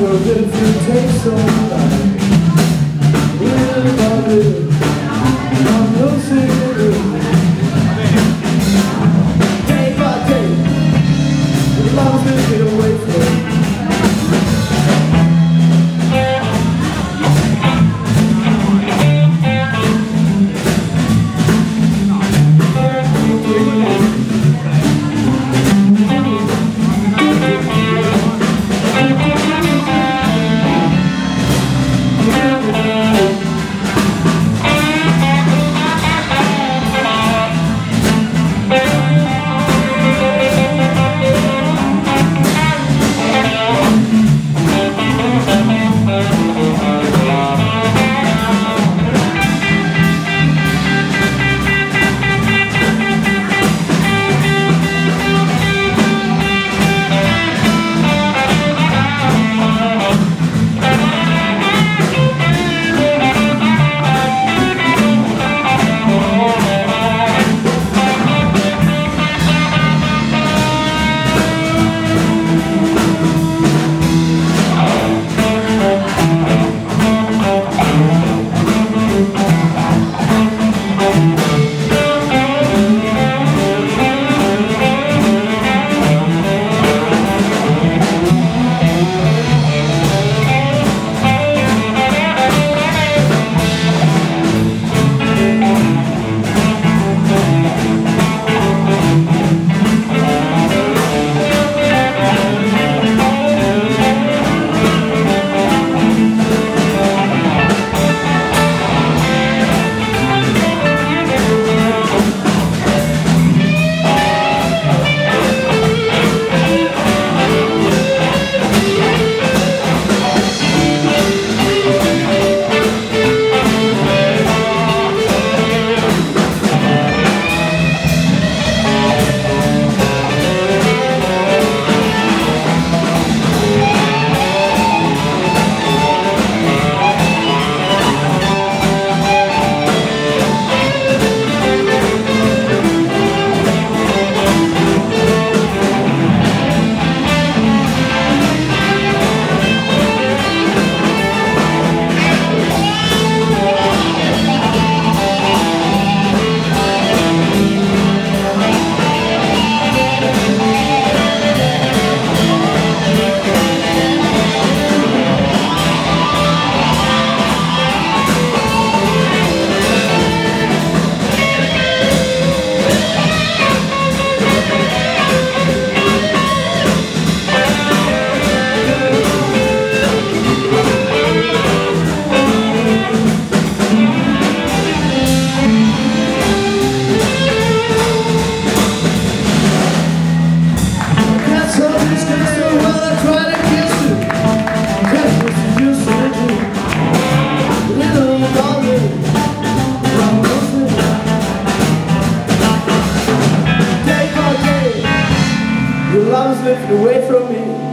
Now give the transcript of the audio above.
We're good to take some Your love's lifted away from me.